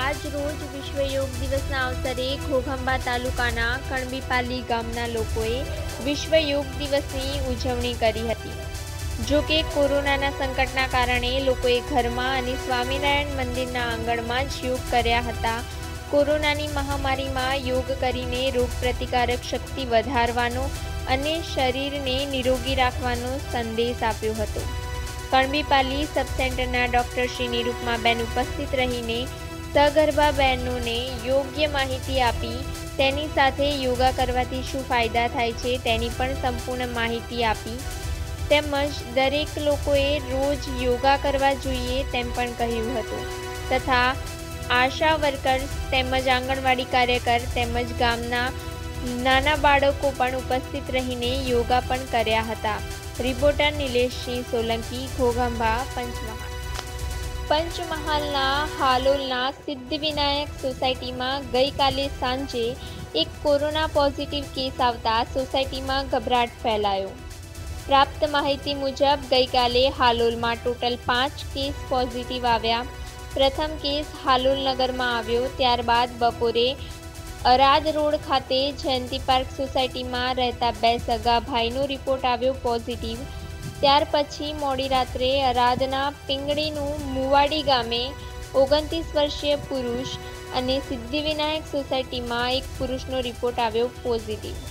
આજ રોજ વિશ્વ યોગ દિવસના અવસરે ઘોઘંબા તાલુકાના કણબીપાલી ગામના લોકોએ વિશ્વ યોગ દિવસની ઉજવણી કરી હતી. જો કે કોરોનાના સંકટના કારણે લોકોએ ઘરમાં અને સ્વામિનારાયણ મંદિરના આંગણમાં જ યોગ કર્યા હતા. કોરોનાની મહામારીમાં યોગ કરીને રોગપ્રતિકારક શક્તિ વધારવાનો અને શરીરને નિરોગી રાખવાનો સંદેશ આપ્યો હતો. કણબીપાલી સબ સેન્ટરના ડૉક્ટર શ્રી નિરૂપમાબેન ઉપસ્થિત રહીને સગર્ભા બહેનોને યોગ્ય માહિતી આપી, તેની સાથે યોગા કરવાથી શું ફાયદા થાય છે તેની પણ સંપૂર્ણ માહિતી આપી. તેમજ દરેક લોકોએ રોજ યોગા કરવા જોઈએ તેમ પણ કહ્યું હતું. તથા આશા વર્કર્સ તેમજ આંગણવાડી કાર્યકર તેમજ ગામના નાના બાળકો પણ ઉપસ્થિત રહીને યોગા પણ કર્યા હતા. રિપોર્ટર નિલેશસિંહ સોલંકી ઘોઘંબા પંચમહાલ. પંચમહાલના હાલોલના સિદ્ધિવિનાયક સોસાયટીમાં ગઈકાલે સાંજે એક કોરોના પોઝિટિવ કેસ આવતા સોસાયટીમાં ગભરાટ ફેલાયો. પ્રાપ્ત માહિતી મુજબ ગઈકાલે હાલોલમાં ટોટલ પાંચ કેસ પોઝિટિવ આવ્યા. પ્રથમ કેસ હાલોલ નગરમાં આવ્યો, ત્યારબાદ બપોરે અરાદ રોડ ખાતે જયંતિ પાર્ક સોસાયટીમાં રહેતા બે સગા ભાઈનો રિપોર્ટ આવ્યો પોઝિટિવ. ત્યાર પછી મોડી રાત્રે અરાધના પિંગળીનું મુવાડી ગામે ઓગણત્રીસ વર્ષીય પુરુષ અને સિદ્ધિવિનાયક સોસાયટીમાં એક પુરુષનો રિપોર્ટ આવ્યો પોઝિટિવ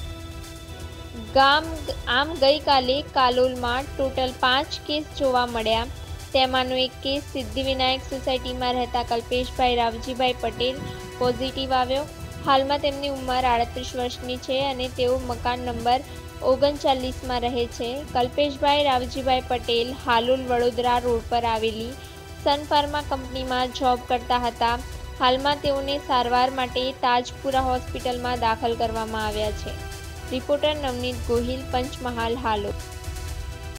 ગામ આમ ગઈકાલે કાલોલમાં ટોટલ પાંચ કેસ જોવા મળ્યા. તેમાંનો એક કેસ સિદ્ધિવિનાયક સોસાયટીમાં રહેતા કલ્પેશભાઈ રાવજીભાઈ પટેલ પોઝિટિવ આવ્યો. હાલમાં તેમની ઉંમર આડત્રીસ વર્ષની છે અને તેઓ મકાન નંબર ઓગણચાલીસમાં રહે છે. કલ્પેશભાઈ, રાવજીભાઈ પટેલ હાલોલ વડોદરા રોડ પર આવેલી સન ફાર્મા કંપનીમાં જોબ કરતા હતા. હાલમાં તેઓને સારવાર માટે તાજપુરા હોસ્પિટલમાં દાખલ કરવામાં આવ્યા છે. રિપોર્ટર નવનીત ગોહિલ, પંચમહાલ, હાલોલ.